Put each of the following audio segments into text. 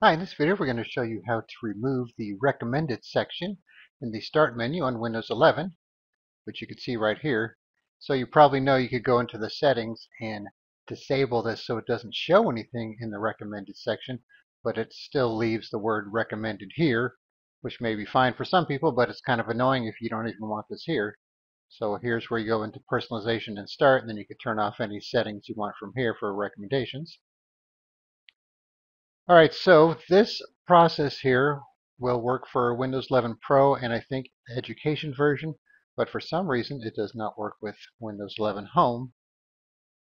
Hi, in this video we're going to show you how to remove the recommended section in the start menu on Windows 11, which you can see right here. So you probably know you could go into the settings and disable this so it doesn't show anything in the recommended section, but it still leaves the word recommended here, which may be fine for some people, but it's kind of annoying if you don't even want this here. So here's where you go into personalization and start, and then you can turn off any settings you want from here for recommendations. All right, so this process here will work for Windows 11 Pro and I think education version, but for some reason it does not work with Windows 11 Home.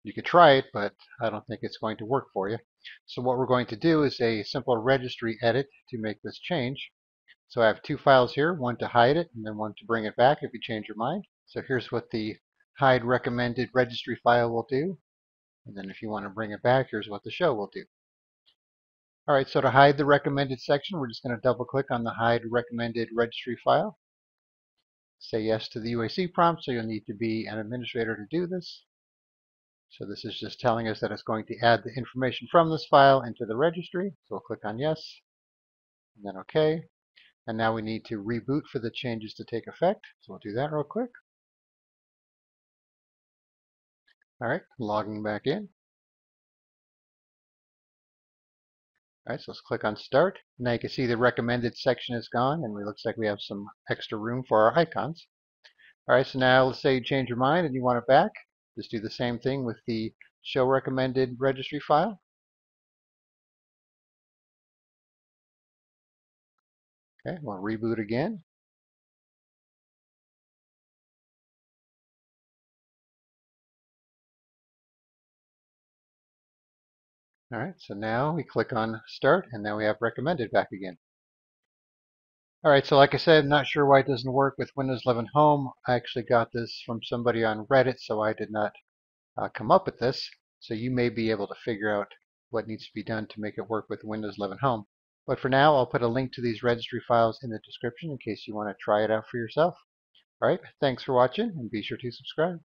You could try it, but I don't think it's going to work for you. So what we're going to do is a simple registry edit to make this change. So I have two files here, one to hide it and then one to bring it back if you change your mind. So here's what the hide recommended registry file will do. And then if you want to bring it back, here's what the show will do. All right, so to hide the recommended section, we're just going to double click on the hide recommended registry file. Say yes to the UAC prompt, so you'll need to be an administrator to do this. So this is just telling us that it's going to add the information from this file into the registry. So we'll click on yes, and then OK. And now we need to reboot for the changes to take effect. So we'll do that real quick. All right, logging back in. All right, so let's click on Start. Now you can see the recommended section is gone, and it looks like we have some extra room for our icons. All right, so now let's say you change your mind and you want it back. Just do the same thing with the Show Recommended Registry file. Okay, we'll reboot again. All right, so now we click on Start, and now we have Recommended back again. All right, so like I said, I'm not sure why it doesn't work with Windows 11 Home. I actually got this from somebody on Reddit, so I did not uh, come up with this. So you may be able to figure out what needs to be done to make it work with Windows 11 Home. But for now, I'll put a link to these registry files in the description in case you want to try it out for yourself. All right, thanks for watching, and be sure to subscribe.